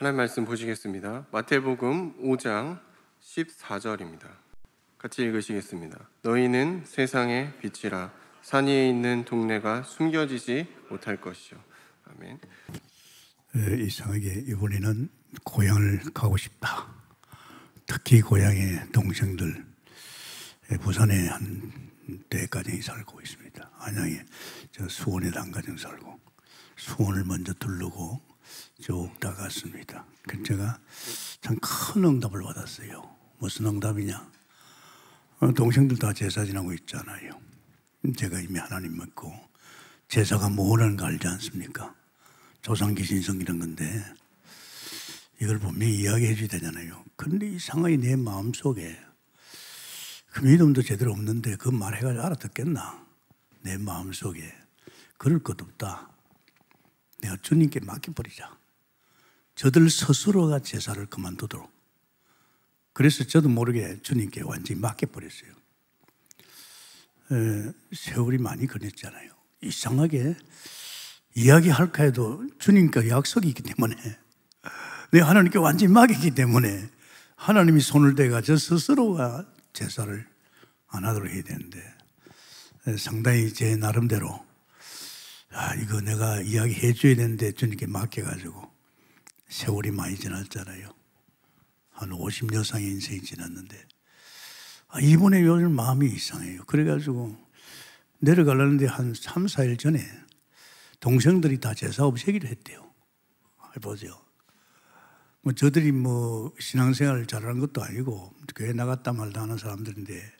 하나님 말씀 보시겠습니다. 마태복음 5장 14절입니다. 같이 읽으시겠습니다. 너희는 세상의 빛이라 산 위에 있는 동네가 숨겨지지 못할 것이요. 아멘. 에, 이상하게 이번에는 고향을 가고 싶다. 특히 고향의 동생들 에, 부산에 한 대가정이 살고 있습니다. 안양에 저 수원에 단가정 살고 수원을 먼저 두르고 쭉 나갔습니다. 그래서 제가 참 큰 응답을 받았어요. 무슨 응답이냐? 어, 동생들 다 제사 지나고 있잖아요. 제가 이미 하나님 믿고 제사가 뭐라는 거 알지 않습니까? 조상 귀신성 이런 건데 이걸 분명히 이야기해 줘야 되잖아요. 근데 이상하게 내 마음속에 그 믿음도 제대로 없는데 그 말 해가지고 알아듣겠나? 내 마음속에 그럴 것 없다. 내가 주님께 맡겨버리자. 저들 스스로가 제사를 그만두도록. 그래서 저도 모르게 주님께 완전히 맡겨버렸어요. 에, 세월이 많이 걸렸잖아요. 이상하게 이야기할까 해도 주님과 약속이 있기 때문에 내가 하나님께 완전히 맡기기 때문에 하나님이 손을 대가 저 스스로가 제사를 안 하도록 해야 되는데 상당히 제 나름대로 아, 이거 내가 이야기해 줘야 되는데 주님께 맡겨가지고 세월이 많이 지났잖아요. 한 50여 상의 인생이 지났는데 아, 이번에 요즘 마음이 이상해요. 그래가지고 내려가려는데 한 3, 4일 전에 동생들이 다 제사 없애기로 했대요. 해보죠. 뭐 저들이 뭐 신앙생활을 잘하는 것도 아니고 교회 나갔다 말다 하는 사람들인데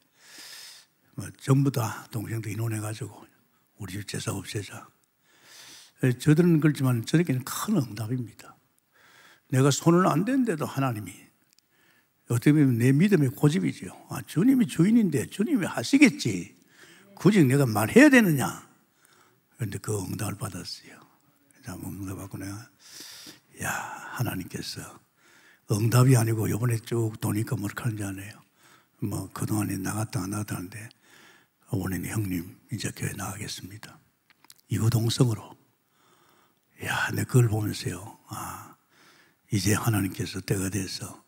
뭐 전부 다 동생들 인원해가지고 우리 집 제사 없애자. 저들은 그렇지만 저에게는 큰 응답입니다. 내가 손을 안 댄데도 하나님이 어떻게 보면 내 믿음의 고집이죠. 아, 주님이 주인인데 주님이 하시겠지. 굳이 내가 말해야 되느냐. 그런데 그 응답을 받았어요. 응답 받고 내가 야 하나님께서 응답이 아니고 이번에 쭉 도니까 뭐 하는지 아네요. 뭐 그동안에 나갔다 안 나갔다 하는데 원인 형님 이제 교회 나가겠습니다. 이구동성으로 야, 내 그걸 보면서요. 아, 이제 하나님께서 때가 돼서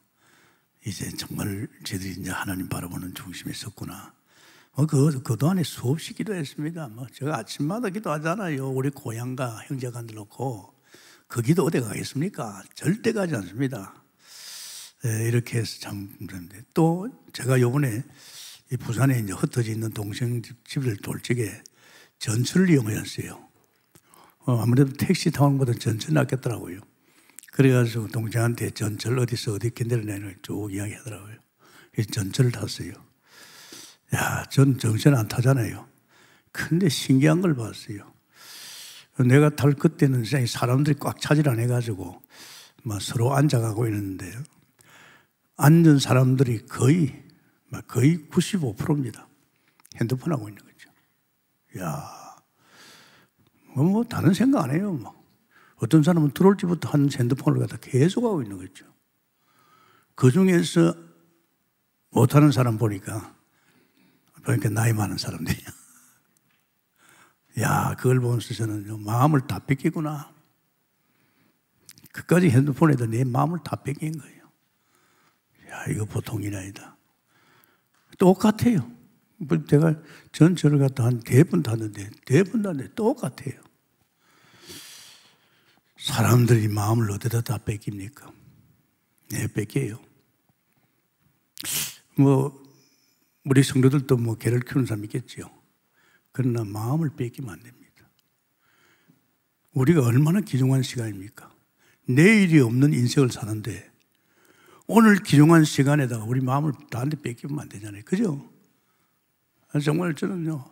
이제 정말 저들이 이제 하나님 바라보는 중심에 섰구나. 어, 그, 그동안에 수없이 기도했습니다. 뭐, 제가 아침마다 기도하잖아요. 우리 고향과 형제간들 놓고. 그 기도 어디 가겠습니까? 절대 가지 않습니다. 네, 이렇게 해서 참, 또 제가 요번에 이 부산에 이제 흩어져 있는 동생 집을 돌 적에 전철을 이용했어요. 어, 아무래도 택시 타는 것보다 전철 낫겠더라고요. 그래가지고 동생한테 전철 어디서 어디 내려내는 쭉 이야기 하더라고요. 전철을 탔어요. 야, 전 정신 안 타잖아요. 근데 신기한 걸 봤어요. 내가 탈 그때는 사람들이 꽉 차질 안 해가지고 막 서로 앉아가고 있는데 앉은 사람들이 거의 거의 95%입니다. 핸드폰 하고 있는 거죠. 야, 뭐, 뭐 다른 생각 안 해요. 뭐. 어떤 사람은 들어올 때부터 한 핸드폰을 갖다 계속 하고 있는 거죠. 그 중에서 못하는 사람 보니까 보니까 나이 많은 사람들이야. 야, 그걸 보면서 저는 마음을 다 뺏기구나. 그까지 핸드폰에도 내 마음을 다 뺏긴 거예요. 야, 이거 보통 일 아니다. 똑같아요. 뭐 제가 전철을 갖다 한네번 탔는데, 네번 탔는데 똑같아요. 사람들이 마음을 어디다 다 뺏깁니까? 네, 뺏겨요. 뭐, 우리 성도들도 뭐 개를 키우는 사람 있겠죠. 그러나 마음을 뺏기면 안 됩니다. 우리가 얼마나 귀중한 시간입니까? 내일이 없는 인생을 사는데 오늘 귀중한 시간에다가 우리 마음을 나한테 뺏기면 안 되잖아요. 그죠? 정말 저는요,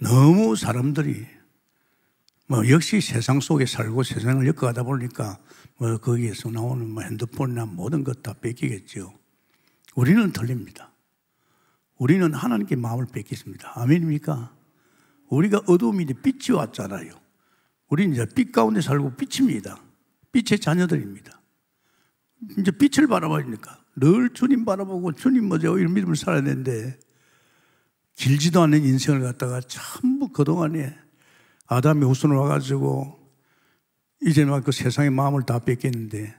너무 사람들이 뭐 역시 세상 속에 살고 세상을 엮어가다 보니까 뭐 거기에서 나오는 뭐 핸드폰이나 모든 것 다 뺏기겠죠. 우리는 틀립니다. 우리는 하나님께 마음을 뺏겼습니다. 아멘입니까? 우리가 어두움인데 빛이 왔잖아요. 우리는 이제 빛 가운데 살고 빛입니다. 빛의 자녀들입니다. 이제 빛을 바라보니까 늘 주님 바라보고 주님 뭐죠? 이런 믿음을 살아야 되는데 길지도 않은 인생을 갖다가 전부 그동안에 아담이 후손을 와가지고 이제 막 그 세상의 마음을 다 뺏겼는데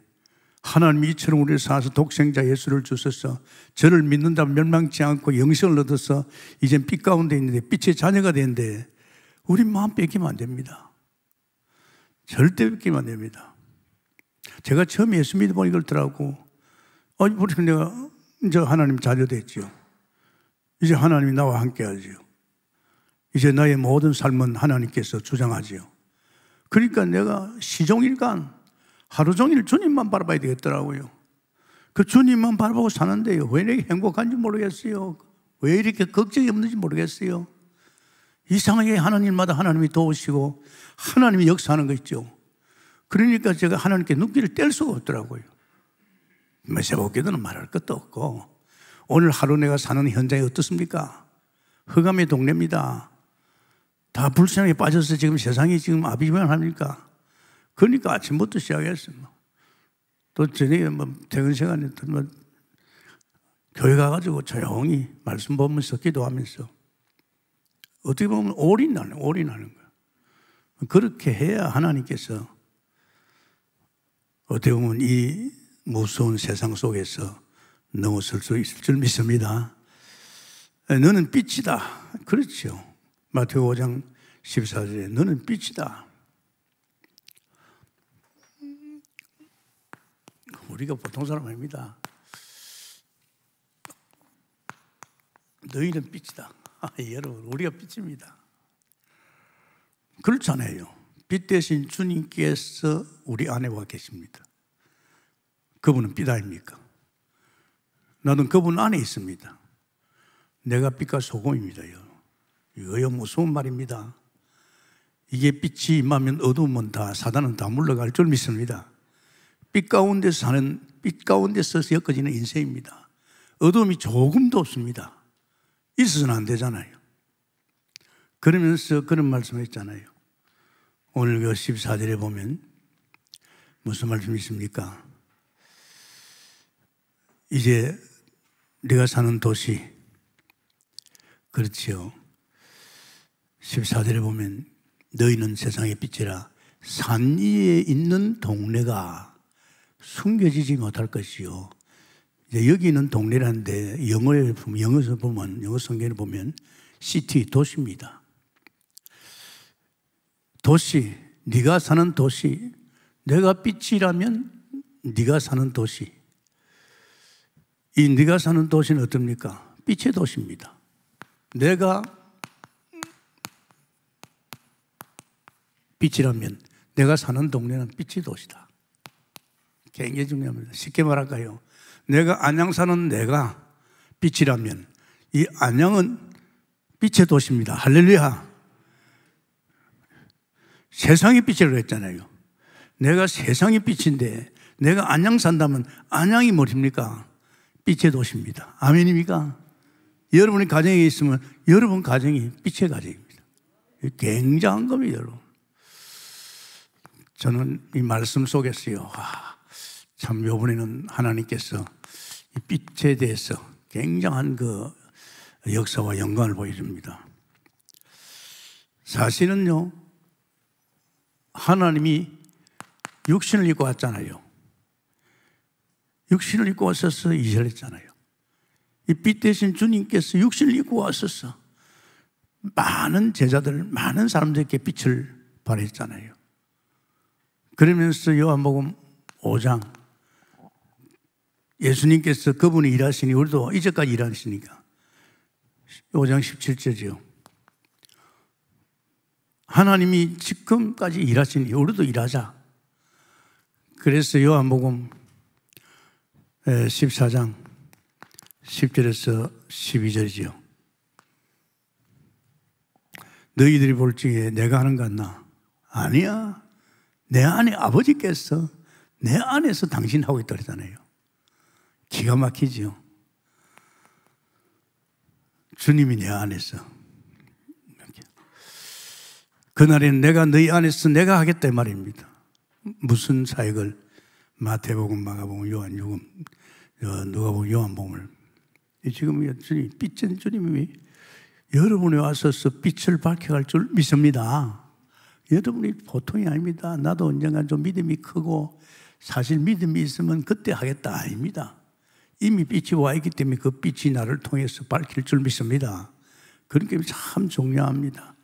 하나님이 이처럼 우리를 사서 독생자 예수를 주셔서 저를 믿는다면 멸망치 않고 영생을 얻어서 이젠 빛 가운데 있는데 빛의 자녀가 되는데 우리 마음 뺏기면 안 됩니다. 절대 뺏기면 안 됩니다. 제가 처음 예수 믿어 보니 그렇더라고. 아니, 우리 내가 이제 하나님 자녀됐지요. 이제 하나님이 나와 함께 하지요. 이제 나의 모든 삶은 하나님께서 주장하지요. 그러니까 내가 시종일관 하루 종일 주님만 바라봐야 되겠더라고요. 그 주님만 바라보고 사는데요. 왜 이렇게 행복한지 모르겠어요. 왜 이렇게 걱정이 없는지 모르겠어요. 이상하게 하나님마다 하나님이 도우시고 하나님이 역사하는 거 있죠. 그러니까 제가 하나님께 눈길을 뗄 수가 없더라고요. 메세보기도는 말할 것도 없고 오늘 하루 내가 사는 현장이 어떻습니까? 흑암의 동네입니다. 다 불쌍하게 빠져서 지금 세상이 지금 아비만 합니까? 그러니까 아침부터 시작했어요. 또 저녁에 뭐 퇴근 시간에 뭐 교회 가가지고 조용히 말씀 보면서 기도하면서 어떻게 보면 올인하는, 올인하는 거예요. 그렇게 해야 하나님께서 어떻게 보면 이 무서운 세상 속에서 넘어설 수 있을 줄 믿습니다. 너는 빛이다. 그렇죠. 마태오 5장 14절에 너는 빛이다. 우리가 보통 사람 아닙니다. 너희는 빛이다. 아, 여러분, 우리가 빛입니다. 그렇잖아요. 빛 대신 주님께서 우리 안에 와 계십니다. 그분은 빛 아닙니까? 나는 그분 안에 있습니다. 내가 빛과 소금입니다요. 이거요 무서운 말입니다. 이게 빛이 임하면 어두우면 다 사단은 다 물러갈 줄 믿습니다. 빛 가운데 사는 빛 가운데서 엮어지는 인생입니다. 어둠이 조금도 없습니다. 있어서는 안 되잖아요. 그러면서 그런 말씀을 했잖아요. 오늘 그 14절에 보면 무슨 말씀이 있습니까? 이제 네가 사는 도시 그렇지요. 14절에 보면 너희는 세상의 빛이라 산 위에 있는 동네가 숨겨지지 못할 것이요. 이제 여기는 동네라는데 영어에 영어에서 보면 영어 성경에 보면 시티 도시입니다. 도시 네가 사는 도시 내가 빛이라면 네가 사는 도시 이 네가 사는 도시는 어떻습니까? 빛의 도시입니다. 내가 빛이라면 내가 사는 동네는 빛의 도시다. 굉장히 중요합니다. 쉽게 말할까요? 내가 안양 사는 내가 빛이라면 이 안양은 빛의 도시입니다. 할렐루야. 세상의 빛이라고 했잖아요. 내가 세상의 빛인데 내가 안양 산다면 안양이 뭐입니까? 빛의 도시입니다. 아멘입니까? 여러분이 가정에 있으면 여러분 가정이 빛의 가정입니다. 굉장한 겁니다, 여러분. 저는 이 말씀 속에서요, 아, 참, 요번에는 하나님께서 이 빛에 대해서 굉장한 그 역사와 영광을 보여줍니다. 사실은요, 하나님이 육신을 입고 왔잖아요. 육신을 입고 왔어서 이절했잖아요. 이 빛 대신 주님께서 육신을 입고 왔어서 많은 제자들, 많은 사람들에게 빛을 발했잖아요. 그러면서 요한복음 5장 예수님께서 그분이 일하시니 우리도 이제까지 일하시니까 5장 17절이요. 하나님이 지금까지 일하시니 우리도 일하자. 그래서 요한복음 14장 10절에서 12절이죠. 너희들이 볼 적에 내가 하는 것 같나? 아니야. 내 안에 아버지께서 내 안에서 당신 하고 있다 그러잖아요. 기가 막히지요. 주님이 내 안에서. 그날에는 내가 너희 안에서 내가 하겠다 말입니다. 무슨 사역을 마태복음, 마가복음, 요한복음, 누가복음, 요한복음을 지금 주님 빛은 주님이 여러분이 와서서 빛을 밝혀갈 줄 믿습니다. 여러분이 보통이 아닙니다. 나도 언젠가 좀 믿음이 크고 사실 믿음이 있으면 그때 하겠다 아닙니다. 이미 빛이 와 있기 때문에 그 빛이 나를 통해서 밝힐 줄 믿습니다. 게참 중요합니다.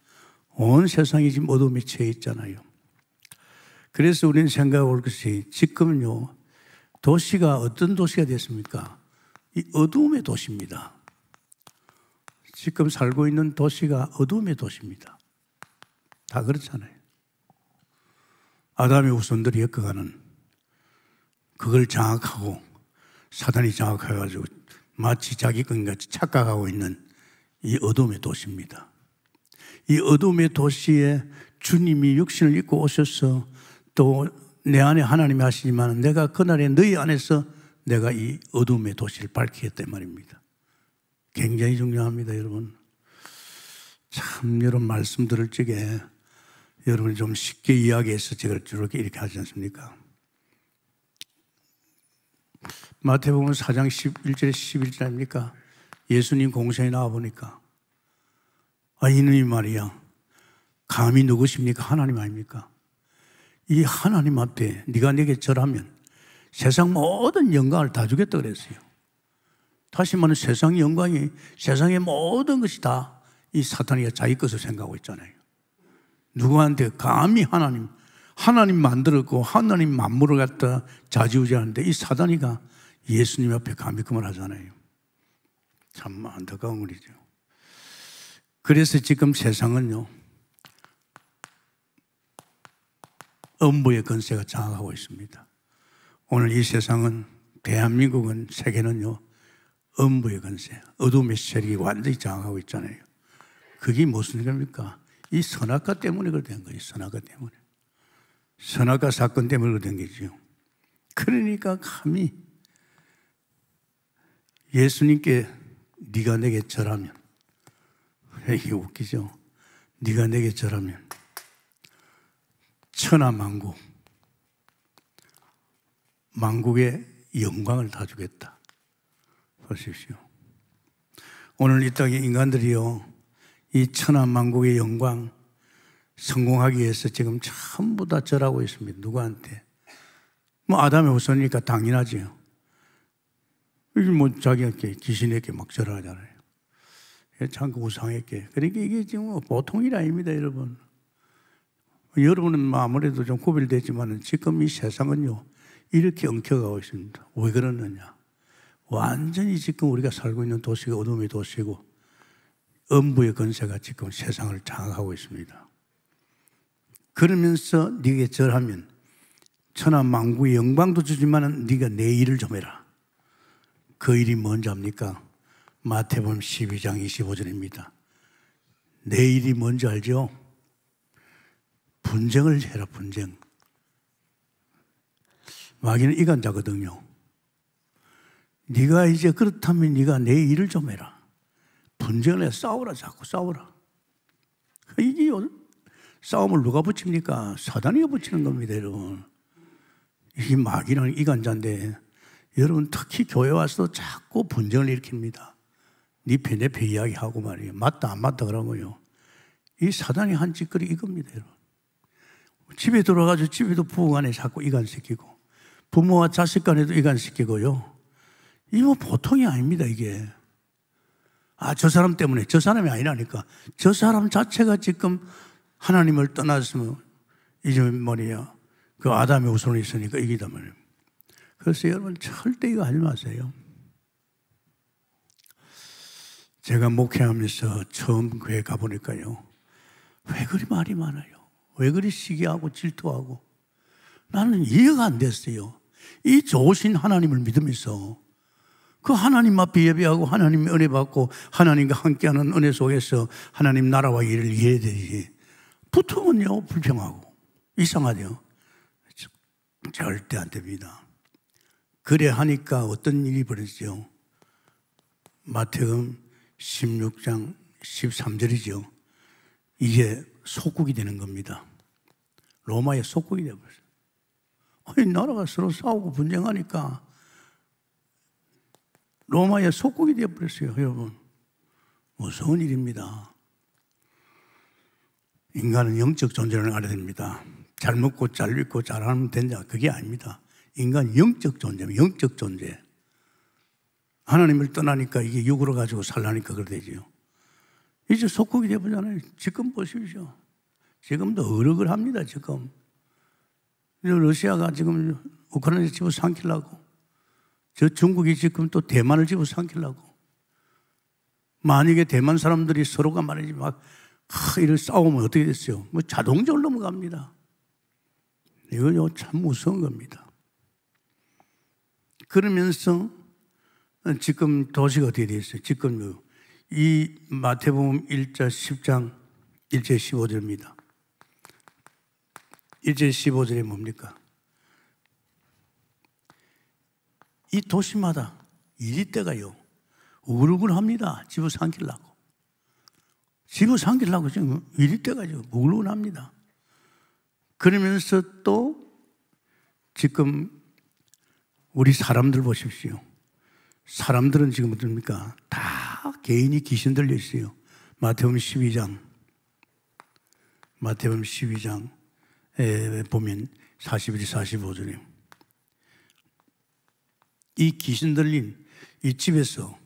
온 세상이 지금 어둠에 채 있잖아요. 그래서 우리는 생각할 것이 지금은요, 도시가 어떤 도시가 됐습니까? 이 어둠의 도시입니다. 지금 살고 있는 도시가 어둠의 도시입니다. 다 그렇잖아요. 아담의 후손들이 엮어가는 그걸 장악하고 사단이 장악해가지고 마치 자기 것같이 착각하고 있는 이 어둠의 도시입니다. 이 어둠의 도시에 주님이 육신을 입고 오셔서 또 내 안에 하나님이 하시지만 내가 그날에 너희 안에서 내가 이 어둠의 도시를 밝히겠다 말입니다. 굉장히 중요합니다, 여러분. 참, 여러분 말씀 들을 적에 여러분이 좀 쉽게 이야기해서 제가 저렇게 이렇게 하지 않습니까? 마태복음 4장 11절에 11절 아닙니까? 예수님 공생에 나와보니까 아, 이놈이 말이야. 감히 누구십니까? 하나님 아닙니까? 이 하나님 앞에 네가 내게 절하면 세상 모든 영광을 다 주겠다 그랬어요. 다시 말하면 세상의 영광이 세상의 모든 것이 다 이 사탄이가 자기 것을 생각하고 있잖아요. 누구한테 감히 하나님, 하나님 만들었고 하나님 만물을 갖다 자지우지하는데 이 사단이가 예수님 앞에 감히 그 말 하잖아요. 참 안타까운 일이죠. 그래서 지금 세상은요, 음부의 건세가 장악하고 있습니다. 오늘 이 세상은, 대한민국은, 세계는요, 음부의 건세, 어둠의 세력이 완전히 장악하고 있잖아요. 그게 무슨 겁니까? 이 선악과 때문에 그렇게 거예요. 선악과 때문에. 선악과 사건 때문에 그렇게 된 거죠. 그러니까 감히 예수님께 네가 내게 절하면 이게 웃기죠. 네가 내게 절하면 천하 만국 만국의 영광을 다 주겠다. 보십시오. 오늘 이 땅의 인간들이요, 이 천하 만국의 영광 성공하기 위해서 지금 전부 다 절하고 있습니다. 누구한테? 뭐 아담의 후손이니까 당연하지요. 뭐 자기한테 귀신에게 막 절하잖아요. 참 우상에게. 그러니까 이게 지금 뭐 보통 일 아닙니다, 여러분. 여러분은 뭐 아무래도 좀 구별되지만 지금 이 세상은요, 이렇게 엉켜가고 있습니다. 왜 그러느냐? 완전히 지금 우리가 살고 있는 도시가 어둠의 도시고, 음부의 건세가 지금 세상을 장악하고 있습니다. 그러면서 네게 절하면 천하 만국의 영광도 주지만 네가 내 일을 좀 해라. 그 일이 뭔지 압니까? 마태복음 12장 25절입니다. 내 일이 뭔지 알죠? 분쟁을 해라 분쟁. 마귀는 이간자거든요. 네가 이제 그렇다면 네가 내 일을 좀 해라. 분쟁을 해 싸우라 자꾸 싸우라. 이게 싸움을 누가 붙입니까? 사단이가 붙이는 겁니다, 여러분. 이게 마귀는 이간자인데 여러분 특히 교회 와서 자꾸 분쟁을 일으킵니다. 네편내편 이야기하고 말이에요. 맞다 안 맞다 그러고요. 이 사단이 한 짓거리 이겁니다, 여러분. 집에 들어가서 집에도 부부간에 자꾸 이간시키고 부모와 자식 간에도 이간시키고요. 이거 보통이 아닙니다, 이게. 아, 저 사람 때문에 저 사람이 아니라니까. 저 사람 자체가 지금 하나님을 떠났으면 이제 뭐냐. 그 아담의 우선이 있으니까 이기다 말이에요. 그래서 여러분 절대 이거 하지 마세요. 제가 목회하면서 처음 교회 가보니까요. 왜 그리 말이 많아요? 왜 그리 시기하고 질투하고? 나는 이해가 안 됐어요. 이 좋으신 하나님을 믿으면서 그 하나님 앞에 예배하고 하나님 은혜 받고 하나님과 함께하는 은혜 속에서 하나님 나라와 일을 이해해야 되지. 보통은요, 불평하고. 이상하죠? 절대 안 됩니다. 그래 하니까 어떤 일이 벌어지죠? 마태음 16장 13절이죠. 이게 속국이 되는 겁니다. 로마의 속국이 되어버렸어요. 아니, 나라가 서로 싸우고 분쟁하니까 로마의 속국이 되어버렸어요, 여러분. 무서운 일입니다. 인간은 영적 존재를 알아야 됩니다. 잘 먹고 잘 입고 잘하면 된다. 그게 아닙니다. 인간 영적 존재입니다. 영적 존재. 하나님을 떠나니까 이게 육으로 가지고 살라니까 그래 되지요. 이제 속국이 되보잖아요. 지금 보십시오. 지금도 어력을 합니다, 지금. 러시아가 지금 우크라이나 집어 삼키려고. 저 중국이 지금 또 대만을 집어 삼키려고. 만약에 대만 사람들이 서로가 말이지 막, 하, 이런 싸우면 어떻게 됐어요? 뭐 자동적으로 넘어갑니다. 이거 참 무서운 겁니다. 그러면서 지금 도시가 어떻게 되어 있어요? 지금 이 마태복음 1자 10장 1절 15절입니다. 1절 15절에 뭡니까? 이 도시마다 이리 때가요. 우글우글합니다. 집을 삼키려고. 집을 삼키려고 지금 이리 때가죠. 우글우글합니다. 그러면서 또 지금 우리 사람들 보십시오. 사람들은 지금 어떻습니까? 다 개인이 귀신 들려 있어요. 마태복음 12장. 마태복음 12장에 보면 41, 45절에 이 귀신 들린 이 집에서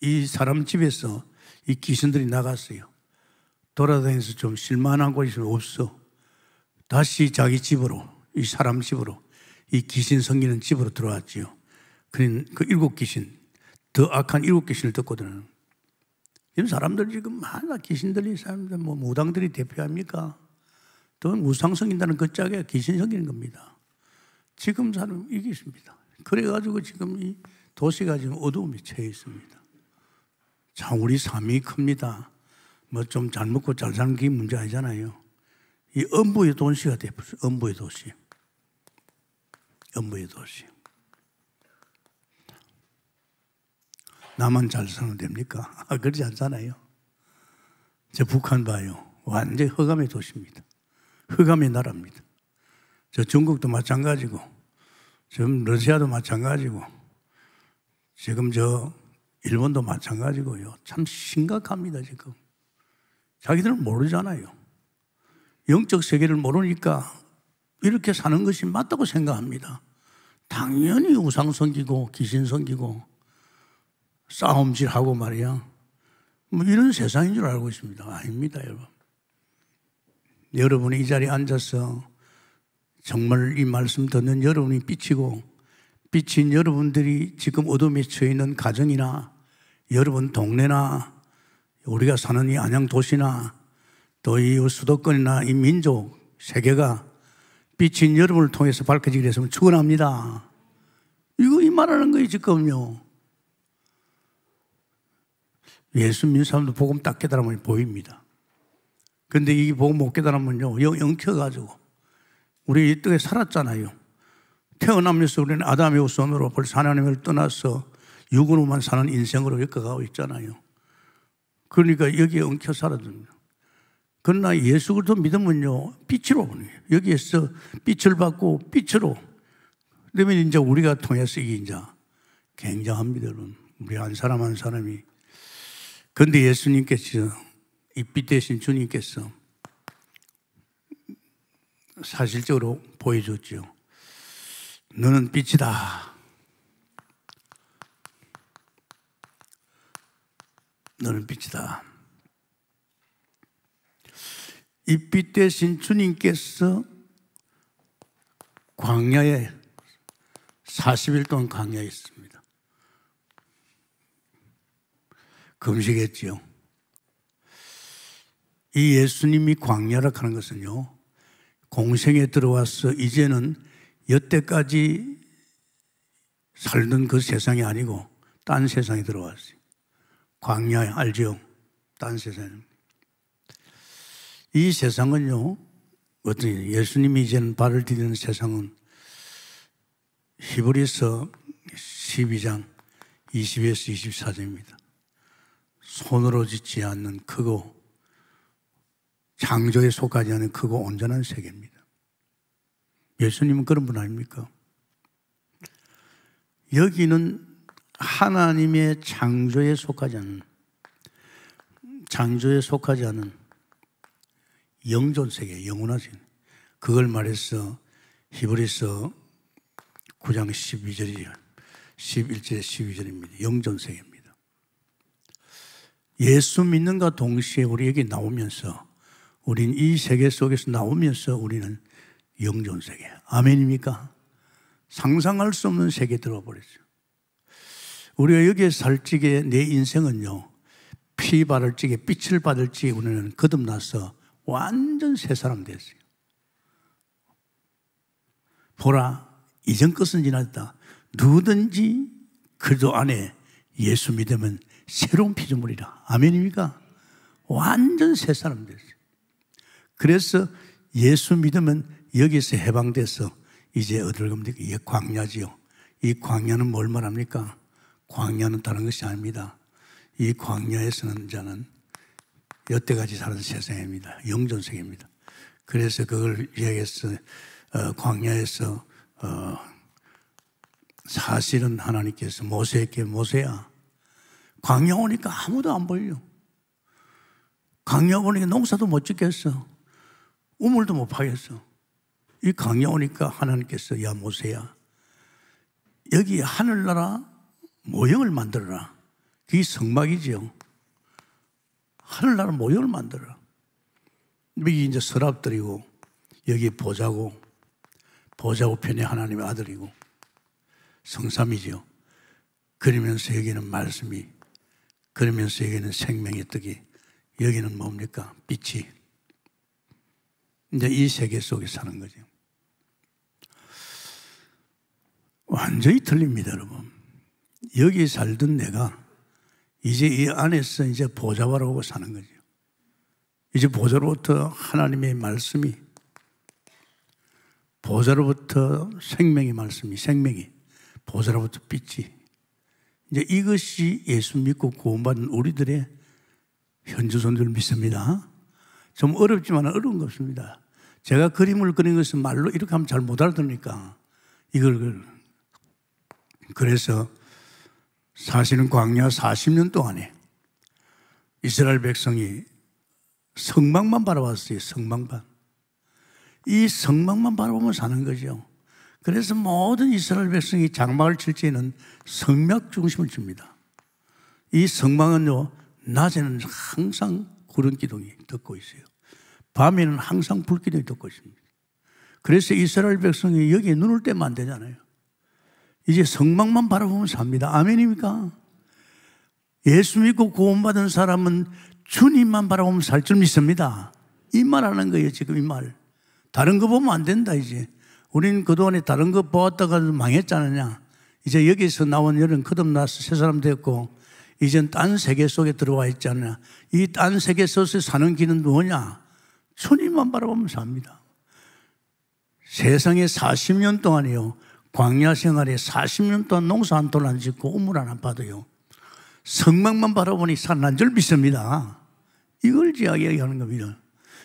이 사람 집에서 이 귀신들이 나갔어요. 돌아다니면서 좀 실만한 곳이 없어. 다시 자기 집으로, 이 사람 집으로, 이 귀신 성기는 집으로 들어왔지요. 그, 그 일곱 귀신, 더 악한 일곱 귀신을 듣거든요. 지금 사람들 지금 많아 귀신 들린 사람들, 뭐 무당들이 대표합니까? 또 무상 성긴다는 그 짝에 귀신 성기는 겁니다. 지금 사람 이게 있습니다. 그래가지고 지금 이 도시가 지금 어두움에 처해 있습니다. 자, 우리 삶이 큽니다. 뭐 좀 잘 먹고 잘 사는 게 문제 아니잖아요. 이 엄부의 도시가 되었어요. 엄부의 도시. 엄부의 도시. 나만 잘 살면 됩니까? 아, 그러지 않잖아요. 저 북한 봐요. 완전 허감의 도시입니다. 흑암의 나라입니다. 저 중국도 마찬가지고, 지금 러시아도 마찬가지고, 지금 저 일본도 마찬가지고요. 참 심각합니다, 지금. 자기들은 모르잖아요. 영적 세계를 모르니까 이렇게 사는 것이 맞다고 생각합니다. 당연히 우상 섬기고 귀신 섬기고 싸움질하고 말이야. 뭐 이런 세상인 줄 알고 있습니다. 아닙니다, 여러분. 여러분이 이 자리에 앉아서 정말 이 말씀 듣는 여러분이 삐치고 삐친 여러분들이 지금 어둠에 처해 있는 가정이나 여러분 동네나 우리가 사는 이 안양 도시나 또 이 수도권이나 이 민족 세계가 삐친 여러분을 통해서 밝혀지게 됐으면 축원합니다. 이거 이 말하는 거예요 지금요. 예수 믿는 사람도 복음 딱 깨달으면 보입니다. 근데 이 복음 못 깨달으면요 영켜가지고 우리 이 땅에 살았잖아요. 태어나면서 우리는 아담의 후손으로 벌써 하나님을 떠나서 육으로만 사는 인생으로 겪어가고 있잖아요. 그러니까 여기에 엉켜 살아듭니다. 그러나 예수 그리스도 믿으면요, 빛으로 여기에서 빛을 받고 빛으로. 그러면 이제 우리가 통해서 이게 이제 굉장합니다, 여러분. 우리 한 사람 한 사람이. 근데 예수님께서, 이 빛 대신 주님께서 사실적으로 보여줬죠. 너는 빛이다. 너는 빛이다. 이 빛 대신 주님께서 광야에 40일 동안 광야에 있습니다. 금식했지요. 이 예수님이 광야라 하는 것은요, 공생에 들어와서 이제는 여태까지 살던 그 세상이 아니고 딴 세상에 들어왔어요. 광야 알죠? 딴 세상. 이 세상은요, 어떤 예수님이 이제는 발을 디디는 세상은 히브리서 12장 20에서 24절입니다. 손으로 짓지 않는 크고 창조에 속하지 않은 크고 온전한 세계입니다. 예수님은 그런 분 아닙니까? 여기는 하나님의 창조에 속하지 않은 창조에 속하지 않은 영존 세계, 영원하신 그걸 말해서 히브리서 9장 12절이요. 11절 12절입니다. 영전세계입니다. 예수 믿는가 동시에 우리에게 나오면서 우린 이 세계 속에서 나오면서 우리는 영존 세계. 아멘입니까? 상상할 수 없는 세계 들어와 버렸어요. 우리가 여기에 살 적에 내 인생은요, 피 바를 적에 빛을 받을 적에 우리는 거듭나서 완전 새 사람 됐어요. 보라, 이전 것은 지났다. 누구든지 그도 안에 예수 믿으면 새로운 피조물이라. 아멘입니까? 완전 새 사람 됐어요. 그래서 예수 믿으면 여기서 해방돼서 이제 어딜 겁니까? 이게 광야지요. 이 광야는 뭘 말합니까? 광야는 다른 것이 아닙니다. 이 광야에 서는 자는 여태까지 사는 세상입니다. 영존 세계입니다. 그래서 그걸 이야기해서 어, 광야에서 어, 사실은 하나님께서 모세에게 모세야 광야 오니까 아무도 안 보여. 광야 오니까 농사도 못 짓겠어. 우물도 못 파겠어. 이 광야 오니까 하나님께서 야 모세야 여기 하늘나라 모형을 만들어라. 그게 성막이지요. 하늘나라 모형을 만들어라. 여기 이제 서랍들이고 여기 보자고 보자고 편의 하나님의 아들이고 성삼이지요. 그러면서 여기는 말씀이 그러면서 여기는 생명의 떡이 여기는 뭡니까? 빛이 이제 이 세계 속에 사는 거죠. 완전히 틀립니다, 여러분. 여기 살던 내가 이제 이 안에서 이제 보좌로 오고 사는 거죠. 이제 보좌로부터 하나님의 말씀이 보좌로부터 생명의 말씀이 생명이 보좌로부터 빛이 이제 이것이 예수 믿고 구원받은 우리들의 현주손들 믿습니다. 좀 어렵지만 어려운 거 없습니다. 제가 그림을 그린 것은 말로 이렇게 하면 잘 못 알아듣니까 이걸 그래서 사실은 광야 40년 동안에 이스라엘 백성이 성막만 바라봤어요. 성막만. 이 성막만 바라보면 사는 거죠. 그래서 모든 이스라엘 백성이 장막을 칠 때는 성막 중심을 줍니다. 이 성막은요, 낮에는 항상 구름 기둥이 덮고 있어요. 밤에는 항상 불기둥이 덮고 있습니다. 그래서 이스라엘 백성이 여기에 눈을 떼면 안 되잖아요. 이제 성막만 바라보면 삽니다. 아멘입니까? 예수 믿고 구원받은 사람은 주님만 바라보면 살 줄 믿습니다. 이 말 하는 거예요, 지금 이 말. 다른 거 보면 안 된다, 이제. 우리는 그동안에 다른 거 보았다가 망했잖느냐. 이제 여기서 나온 여름 거듭나서 새 사람 됐고, 이젠 딴 세계 속에 들어와 있잖아. 이 딴 세계 속에 사는 길은 뭐냐? 주님만 바라보면 삽니다. 세상에 40년 동안이요. 광야 생활에 40년 동안 농사 한돈안 짓고 우물 하나 받아요. 성막만 바라보니 살난 줄 믿습니다. 이걸 이야기하는 겁니다.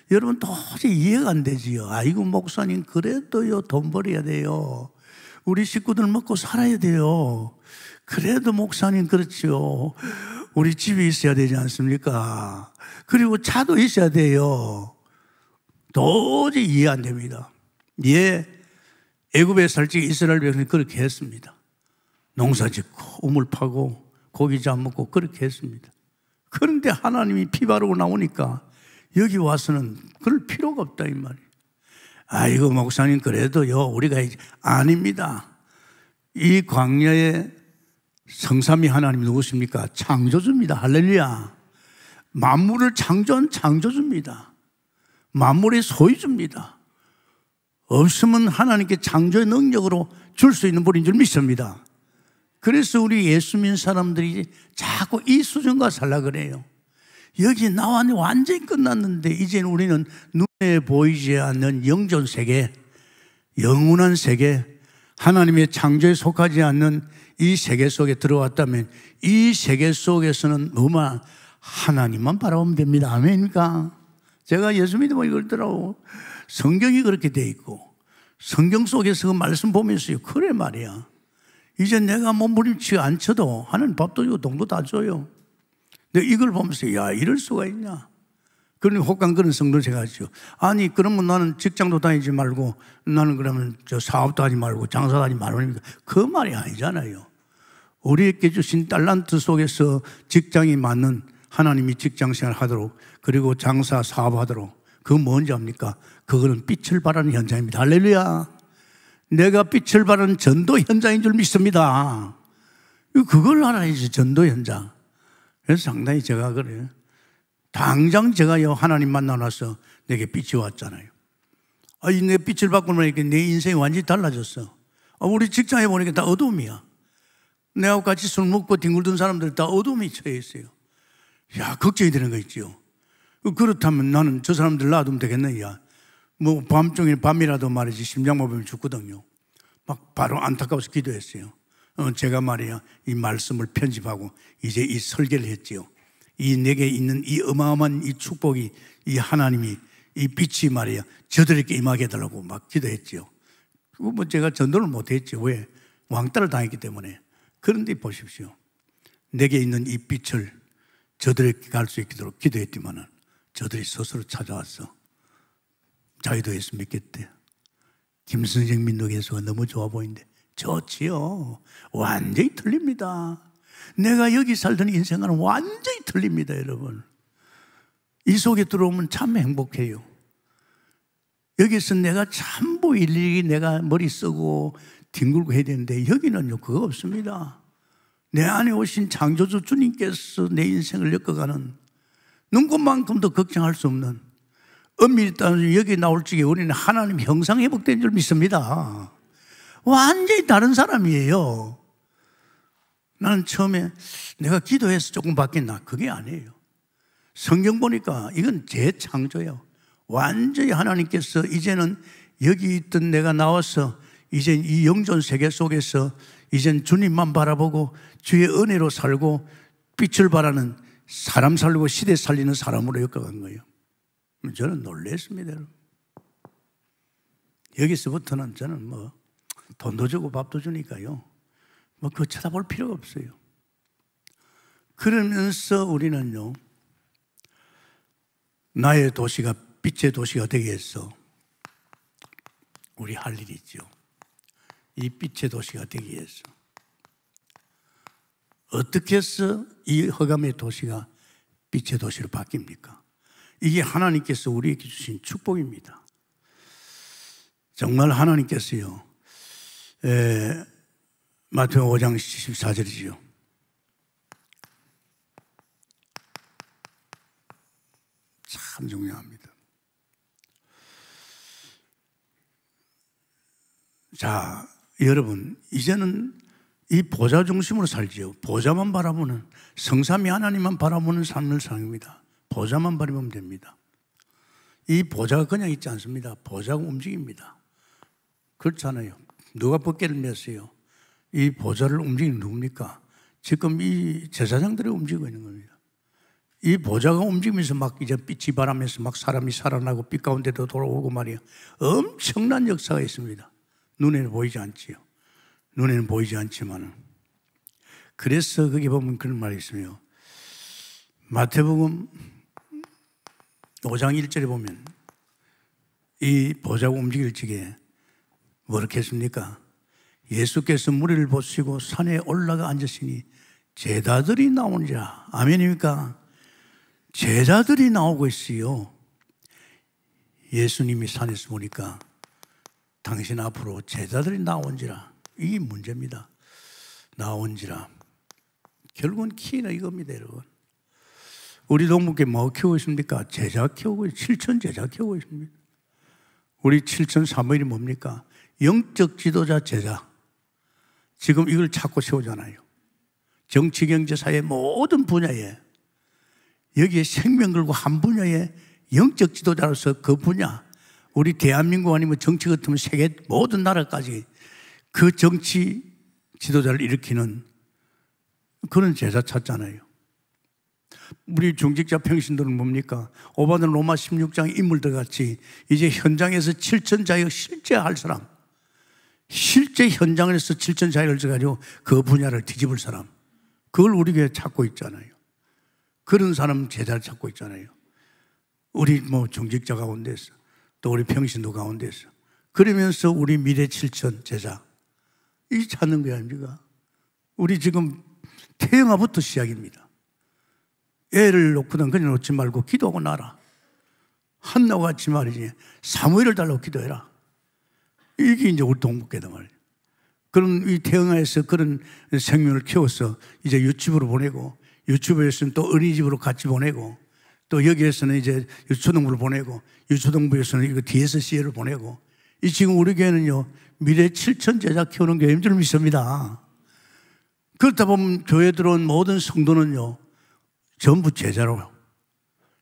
여러분 도저히 이해가 안 되지요. 아이고 목사님 그래도요 돈 벌어야 돼요. 우리 식구들 먹고 살아야 돼요. 그래도 목사님 그렇죠. 우리 집이 있어야 되지 않습니까? 그리고 차도 있어야 돼요. 도저히 이해 안 됩니다. 예, 애굽에 살지 이스라엘 백성이 그렇게 했습니다. 농사 짓고 우물 파고 고기 잡먹고 그렇게 했습니다. 그런데 하나님이 피 바르고 나오니까 여기 와서는 그럴 필요가 없다 이 말이에요. 아이고 목사님 그래도요 우리가 아닙니다. 이 광야에 성삼이 하나님 누구십니까? 창조주입니다. 할렐루야. 만물을 창조한 창조주입니다. 만물의 소유주입니다. 없으면 하나님께 창조의 능력으로 줄 수 있는 분인 줄 믿습니다. 그래서 우리 예수 믿는 사람들이 자꾸 이 수준과 살라 그래요. 여기 나왔는데 완전히 끝났는데 이제 우리는 눈에 보이지 않는 영존 세계, 영원한 세계, 하나님의 창조에 속하지 않는 이 세계 속에 들어왔다면 이 세계 속에서는 너무 하나님만 바라보면 됩니다. 아멘입니까? 제가 예수 믿으면 이걸 더라고 성경이 그렇게 돼 있고 성경 속에서 그 말씀 보면서요. 그래 말이야. 이제 내가 몸부림치 안 쳐도 하나님 밥도 주고 돈도 다 줘요. 근데 이걸 보면서 야 이럴 수가 있냐? 그런 혹한 그런 성도 제가 하죠. 아니, 그러면 나는 직장도 다니지 말고 나는 그러면 저 사업도 하지 말고 장사도 하지 말고 그 말이 아니잖아요. 우리에게 주신 달란트 속에서 직장이 맞는 하나님이 직장 생활 하도록 그리고 장사 사업하도록 그 뭔지 압니까? 그거는 빛을 발하는 현장입니다. 할렐루야. 내가 빛을 발하는 전도 현장인 줄 믿습니다. 그걸 알아야지, 전도 현장. 그래서 상당히 제가 그래요. 당장 제가요, 하나님 만나서 내게 빛이 왔잖아요. 아, 내 빛을 받고 나니까 내 인생이 완전히 달라졌어. 아, 우리 직장에 보니까 다 어둠이야. 내하고 같이 술 먹고 뒹굴던 사람들 다 어둠이 처해 있어요. 야, 걱정이 되는 거 있지요. 그렇다면 나는 저 사람들 놔두면 되겠네, 야. 뭐, 밤 중에 밤이라도 말이지, 심장마비면 죽거든요. 막 바로 안타까워서 기도했어요. 어, 제가 말이야, 이 말씀을 편집하고 이제 이 설계를 했지요. 이 내게 있는 이 어마어마한 이 축복이 이 하나님이 이 빛이 말이야, 저들에게 임하게 해달라고 막 기도했지요. 뭐 제가 전도를 못했죠. 왜? 왕따를 당했기 때문에. 그런데 보십시오. 내게 있는 이 빛을 저들에게 갈 수 있도록 기도했지만은 저들이 스스로 찾아왔어. 예수 믿겠대. 김선생 예수가 너무 좋아 보이는데 좋지요. 완전히 틀립니다. 내가 여기 살던 인생은 완전히 틀립니다, 여러분. 이 속에 들어오면 참 행복해요. 여기서 내가 참부 일일이 내가 머리 쓰고 뒹굴고 해야 되는데 여기는요, 그거 없습니다. 내 안에 오신 창조주 주님께서 내 인생을 엮어가는 눈꽃만큼 도 걱정할 수 없는 엄밀히 따지면 여기 나올 적에 우리는 하나님 형상 회복된 줄 믿습니다. 완전히 다른 사람이에요. 나는 처음에 내가 기도해서 조금 바뀌었나? 그게 아니에요. 성경 보니까 이건 재창조예요. 완전히 하나님께서 이제는 여기 있던 내가 나와서 이제 이 영존 세계 속에서 이젠 주님만 바라보고 주의 은혜로 살고 빛을 발하는 사람 살고 시대 살리는 사람으로 엮어간 거예요. 저는 놀랬습니다. 여기서부터는 저는 뭐 돈도 주고 밥도 주니까요. 뭐 그거 쳐다볼 필요가 없어요. 그러면서 우리는요, 나의 도시가 빛의 도시가 되게 해서 우리 할 일이 있죠. 이 빛의 도시가 되기 위해서. 어떻게 해서 이 허감의 도시가 빛의 도시로 바뀝니까? 이게 하나님께서 우리에게 주신 축복입니다. 정말 하나님께서요, 에, 마태오 5장 14절이지요. 참 중요합니다. 자, 여러분, 이제는 이 보좌 중심으로 살지요. 보좌만 바라보는, 성삼이 하나님만 바라보는 삶을 사입니다 보좌만 바라보면 됩니다. 이 보좌가 그냥 있지 않습니다. 보좌가 움직입니다. 그렇잖아요. 누가 법계를 냈어요? 이 보좌를 움직이는 누굽니까? 지금 이 제사장들이 움직이고 있는 겁니다. 이 보좌가 움직이면서 막 이제 빛이 바라면서 막 사람이 살아나고 빛 가운데도 돌아오고 말이야. 엄청난 역사가 있습니다. 눈에는 보이지 않지요. 눈에는 보이지 않지만은. 그래서 거기 보면 그런 말이 있으며 마태복음 5장 1절에 보면 이 보좌가 움직일 적에 뭐렇게 했습니까? 예수께서 무리를 보시고 산에 올라가 앉으시니 제자들이 나오니라. 아멘입니까? 제자들이 나오고 있어요. 예수님이 산에서 보니까 당신 앞으로 제자들이 나온지라. 이게 문제입니다. 나온지라. 결국은 키는 이겁니다, 여러분. 우리 동북에 뭐 키우고 있습니까? 제자 키우고, 7천 제자 키우고 있습니다. 우리 7천 사모일이 뭡니까? 영적 지도자 제자. 지금 이걸 찾고 세우잖아요. 정치, 경제, 사회 모든 분야에 여기에 생명 걸고 한 분야에 영적 지도자로서 그 분야 우리 대한민국 아니면 정치 같으면 세계 모든 나라까지 그 정치 지도자를 일으키는 그런 제자 찾잖아요. 우리 중직자 평신도는 뭡니까? 오바든 로마 16장 인물들 같이 이제 현장에서 7천 자역 실제 할 사람, 실제 현장에서 7천 자역을 가지고 그 분야를 뒤집을 사람, 그걸 우리 교회 찾고 있잖아요. 그런 사람 제자를 찾고 있잖아요. 우리 뭐 정직자 가운데서 또 우리 평신도 가운데서 그러면서 우리 미래 칠천 제자 이 찾는 거 아닙니까? 우리 지금 태영아부터 시작입니다. 애를 놓고는 그냥 놓지 말고 기도하고 나라. 한나와 같이 말이지. 사무엘을 달라고 기도해라. 이게 이제 우리 동북계다 말이에요. 그런 이 태영아에서 그런 생명을 키워서 이제 유치부로 보내고 유치부에서는 또 어린이집으로 같이 보내고 또 여기에서는 이제 유초등부를 보내고 유초등부에서는 이거 DSC를 보내고 이 지금 우리 교회는요 미래 7천 제자 키우는 교회인 줄 믿습니다. 그렇다 보면 교회 들어온 모든 성도는요 전부 제자로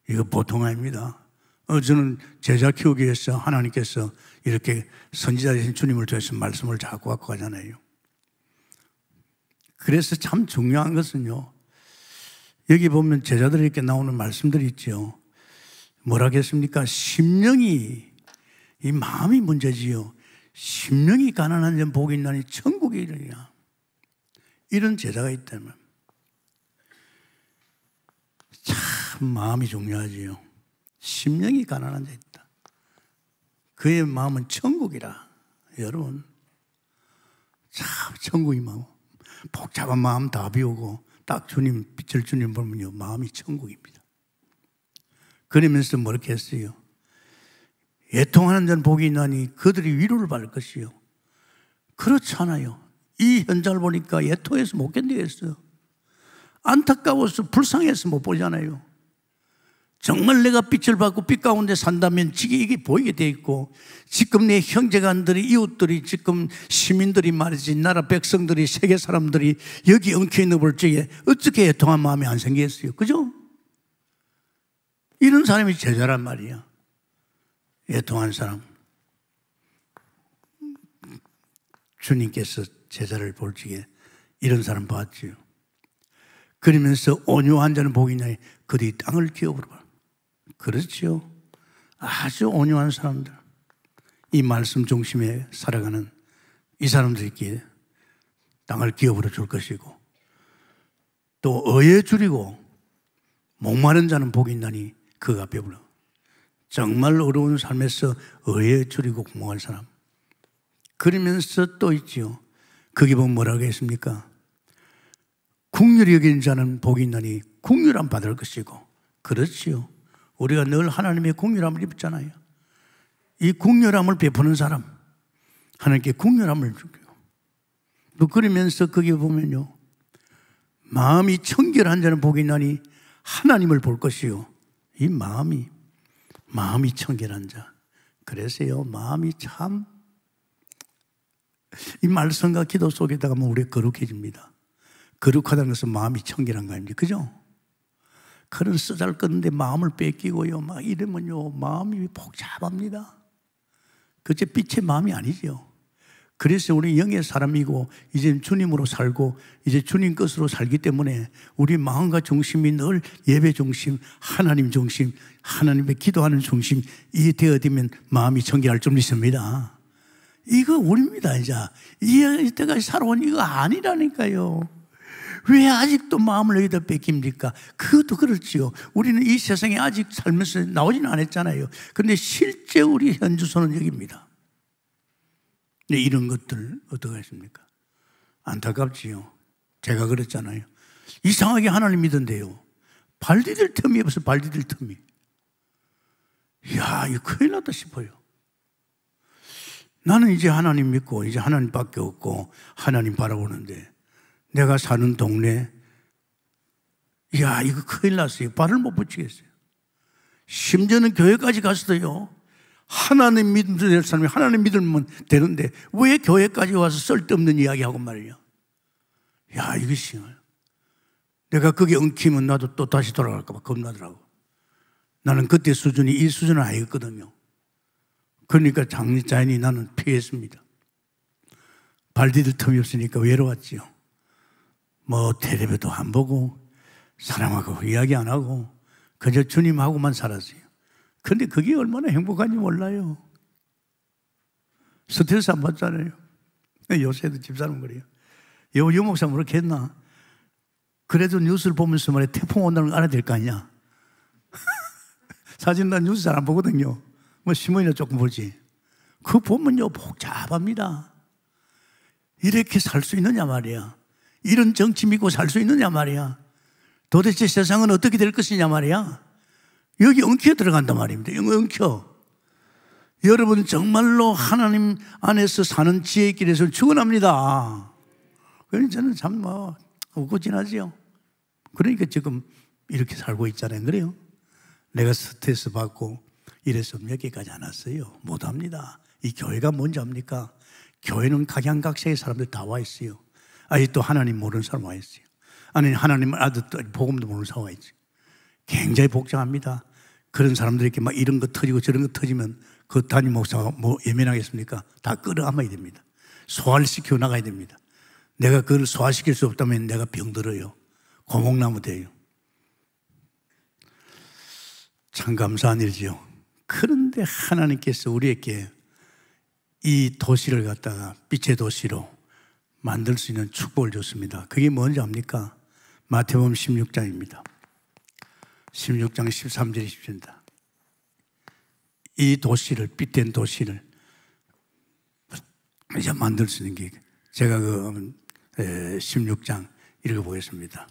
이거 보통 아닙니다. 어, 저는 제자 키우기 위해서 하나님께서 이렇게 선지자 되신 주님을 통해서 말씀을 자꾸 갖고 가잖아요. 그래서 참 중요한 것은요. 여기 보면 제자들에게 나오는 말씀들이 있죠. 뭐라겠습니까? 심령이 이 마음이 문제지요. 심령이 가난한 점 복이 있나니 천국에 이르리라. 이런 제자가 있다면 참 마음이 중요하지요. 심령이 가난한 자 있다. 그의 마음은 천국이라. 여러분, 참 천국이 마음. 복잡한 마음 다 비우고 딱 주님, 빛을 주님 보면요. 마음이 천국입니다. 그러면서 뭐렇게 했어요? 애통하는 자는 복이 있나니 그들이 위로를 받을 것이요. 그렇잖아요. 이 현장을 보니까 애통해서 못 견디겠어요. 안타까워서 불쌍해서 못 보잖아요. 정말 내가 빛을 받고 빛 가운데 산다면 지금 이게 보이게 돼 있고 지금 내 형제간들이 이웃들이 지금 시민들이 말이지 나라 백성들이 세계 사람들이 여기 엉켜 있는 볼 적에 어떻게 애통한 마음이 안 생겼어요? 그죠? 이런 사람이 제자란 말이야. 애통한 사람. 주님께서 제자를 볼 적에 이런 사람 봤지요. 그러면서 온유한 자는 있나니 그들이 땅을 기업으로 그렇죠. 아주 온유한 사람들. 이 말씀 중심에 살아가는 이 사람들에게 땅을 기업으로 줄 것이고 또 어에 줄이고 목마른 자는 복이 있나니 그가 배불러. 정말 어려운 삶에서 어에 줄이고 공모한 사람. 그러면서 또 있지요. 거기 보면 뭐라고 했습니까? 국률이 여기는 자는 복이 있나니 국률 안 받을 것이고. 그렇지요. 우리가 늘 하나님의 국률함을 입잖아요. 이 국률함을 베푸는 사람, 하나님께 국률함을 주고. 또 그러면서 거기 보면요. 마음이 청결한 자는 복이 나니 하나님을 볼 것이요. 이 마음이, 마음이 청결한 자. 그래서요, 마음이 참, 이 말씀과 기도 속에다가 뭐 우리 거룩해집니다. 거룩하다는 것은 마음이 청결한 거 아닙니까? 그죠? 그런 쓰잘 껐는데 마음을 뺏기고요. 막 이러면요. 마음이 복잡합니다. 그제 빛의 마음이 아니죠. 그래서 우리 영의 사람이고 이제 주님으로 살고 이제 주님 것으로 살기 때문에 우리 마음과 중심이 늘 예배 중심, 하나님 중심, 하나님의 기도하는 중심 이 되어지면 마음이 청결할 줄 믿습니다. 이거 우리입니다, 이제. 이때까지 살아온 이거 아니라니까요. 왜 아직도 마음을 여기다 뺏깁니까? 그것도 그렇지요. 우리는 이 세상에 아직 살면서 나오지는 않았잖아요. 근데 실제 우리 현주소는 여기입니다. 네, 이런 것들 어떻게 하십니까? 안타깝지요. 제가 그랬잖아요. 이상하게 하나님 믿은데요. 발 디딜 틈이 없어, 발 디딜 틈이. 이야, 이거 큰일 났다 싶어요. 나는 이제 하나님 믿고, 이제 하나님밖에 없고, 하나님 바라보는데, 내가 사는 동네, 야, 이거 큰일 났어요. 발을 못 붙이겠어요. 심지어는 교회까지 갔어요. 하나님 믿으면 될 사람이 하나님 믿으면 되는데 왜 교회까지 와서 쓸데없는 이야기하고 말이야. 야, 이것이 내가 거기 엉키면 나도 또 다시 돌아갈까봐 겁나더라고. 나는 그때 수준이 이 수준은 아니었거든요. 그러니까 장자인이 나는 피했습니다. 발 디딜 틈이 없으니까 외로웠지요. 뭐 텔레비도 안 보고 사람하고 이야기 안 하고 그저 주님하고만 살았어요. 근데 그게 얼마나 행복한지 몰라요. 스트레스 안 받잖아요. 요새도 집사람 그래요. 요, 요 목사 그렇게 했나? 그래도 뉴스를 보면서 말해 태풍 온다는 걸 알아야 될 거 아니야? 사진 난 뉴스 잘 안 보거든요. 뭐 신문이나 조금 보지. 그 보면요 복잡합니다. 이렇게 살 수 있느냐 말이야. 이런 정치 믿고 살 수 있느냐 말이야. 도대체 세상은 어떻게 될 것이냐 말이야. 여기 엉켜 들어간단 말입니다. 엉켜. 여러분 정말로 하나님 안에서 사는 지혜의 길에서 축원합니다. 그러니 저는 참뭐 웃고 지나지요. 그러니까 지금 이렇게 살고 있잖아요. 그래요? 내가 스트레스 받고 이래서 몇 개까지 안 왔어요. 못합니다. 이 교회가 뭔지 압니까? 교회는 각양각색의 사람들 다 와 있어요. 아직도 하나님 모르는 사람 와 있어요. 아니, 하나님 아들 복음도 모르는 사람 와 있어요. 굉장히 복잡합니다. 그런 사람들에게 막 이런 거 터지고 저런 거 터지면 그 담임 목사가 뭐 예민하겠습니까? 다 끌어안아야 됩니다. 소화를 시켜 나가야 됩니다. 내가 그걸 소화시킬 수 없다면 내가 병들어요. 고목나무 돼요. 참 감사한 일이죠. 그런데 하나님께서 우리에게 이 도시를 갖다가 빛의 도시로 만들 수 있는 축복을 줬습니다. 그게 뭔지 압니까? 마태복음 16장입니다. 16장 13절에 10절입니다. 이 도시를 빛된 도시를 이제 만들 수 있는 게 제가 그 16장 읽어보겠습니다.